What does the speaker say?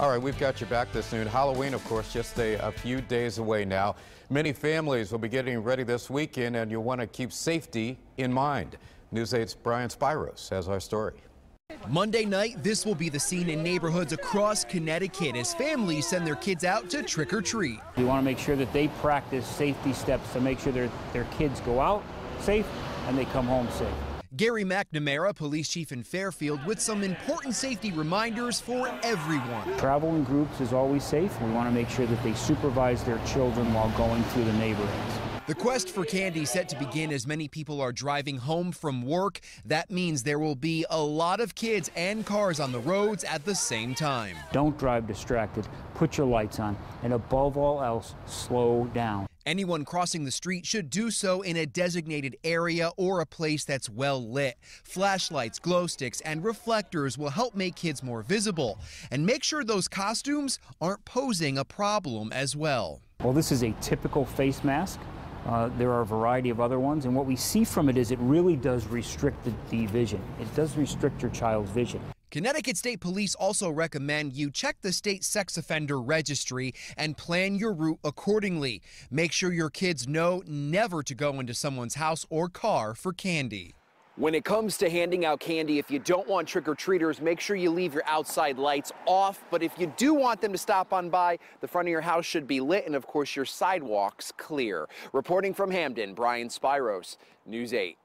All right, we've got you back this noon. Halloween, of course, just a, a, few days away now. Many families will be getting ready this weekend, and you'll want to keep safety in mind. News 8's Brian Spyros has our story. Monday night, this will be the scene in neighborhoods across Connecticut as families send their kids out to trick or treat. We want to make sure that they practice safety steps to make sure their, their kids go out safe and they come home safe. Gary MacNamara, police chief in Fairfield, with some important safety reminders for everyone. Travel in groups is always safe. We want to make sure that they supervise their children while going through the neighborhoods. The quest for candy set to begin as many people are driving home from work. That means there will be a lot of kids and cars on the roads at the same time. Don't drive distracted. Put your lights on. And above all else, slow down. Anyone crossing the street should do so in a designated area or a place that's well lit. Flashlights, glow sticks, and reflectors will help make kids more visible. And make sure those costumes aren't posing a problem as well. Well, this is a typical face mask. Uh, there are a variety of other ones, and what we see from it is it really does restrict the, the vision. It does restrict your child's vision. Connecticut State Police also recommend you check the state sex offender registry and plan your route accordingly. Make sure your kids know never to go into someone's house or car for candy. When it comes to handing out candy, if you don't want trick-or-treaters, make sure you leave your outside lights off. But if you do want them to stop on by, the front of your house should be lit and, of course, your sidewalks clear. Reporting from Hamden, Brian Spyros, News 8.